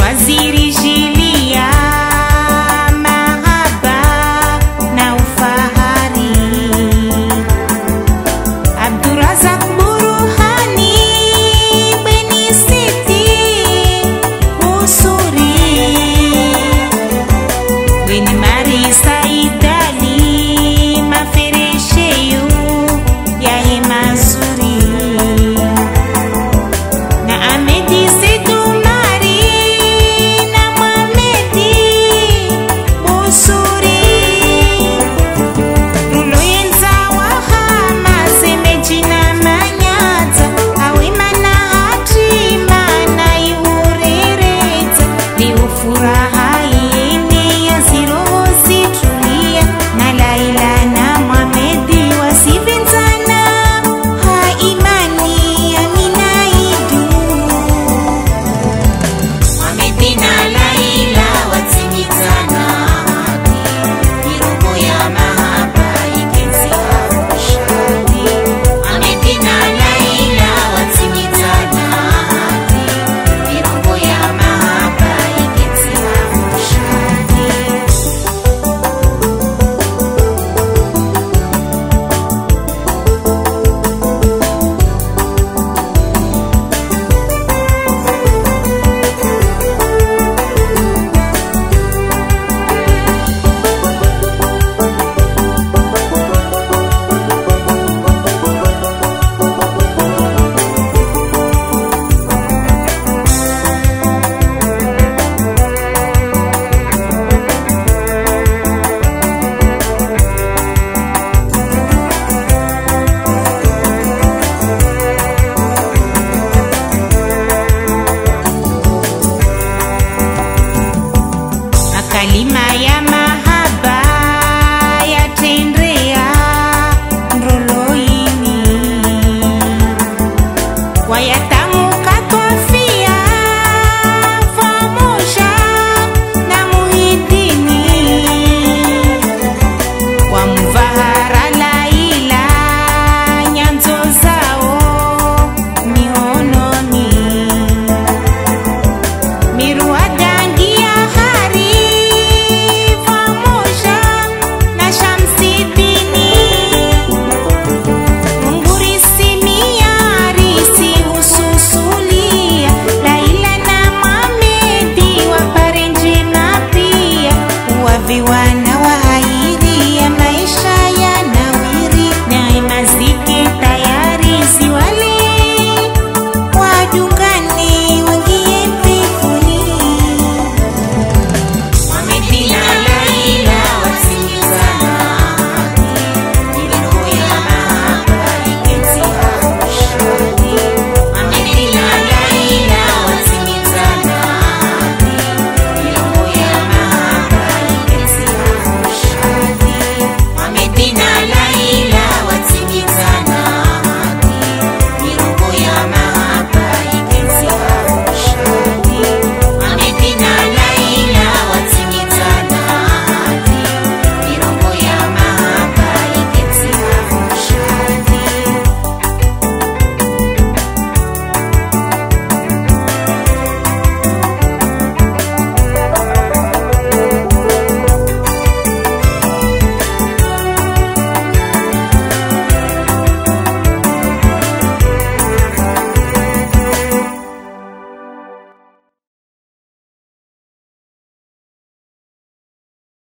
as íris